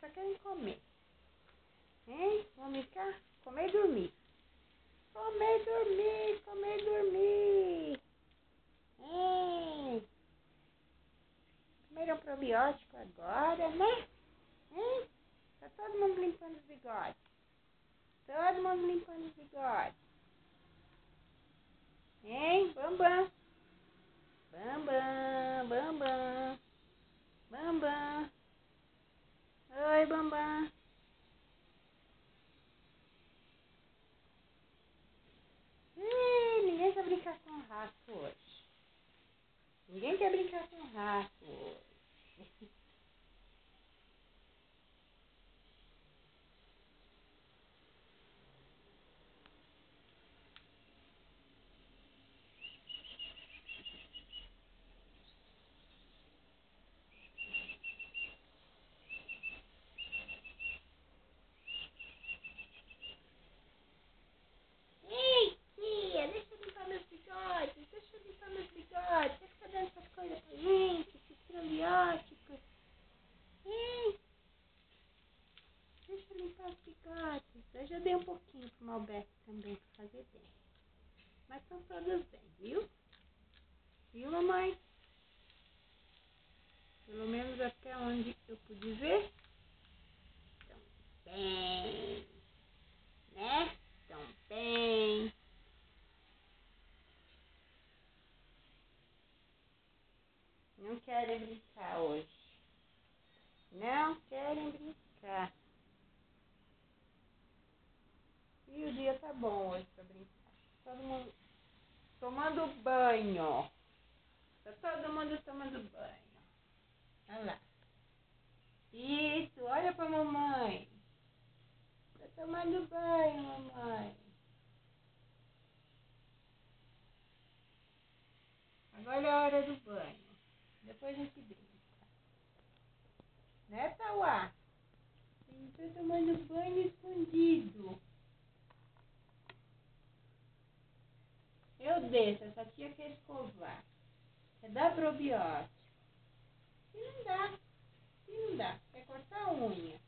Só querem comer. Hein? Vamos brincar? Comer e dormir. Comer e dormir, comer e dormir. Hein? Comeram probiótico agora, né? Hein? Tá todo mundo limpando os bigodes. Todo mundo limpando os bigodes. Hein? Bambam, bambam. Bambam. Oi, bambam. Ninguém quer brincar com o rato hoje. Ninguém quer brincar com o rato hoje. limpar os bigodes. Eu já dei um pouquinho pro Malbec também pra fazer bem. Mas estão todos bem, viu? Viu, mamãe? Pelo menos até onde eu pude ver. Estão bem. Né? Estão bem. Não querem brincar hoje. Não querem brincar. E o dia tá bom hoje pra brincar. Todo mundo tomando banho. Tá todo mundo tomando banho. Olha lá. Isso, olha pra mamãe. Tá tomando banho, mamãe. Agora é a hora do banho. Depois a gente brinca. Né, Tauá? Tá tomando banho escondido. Desço, essa tia quer escovar. Quer dar probiótico. E não dá. E não dá. Quer cortar a unha.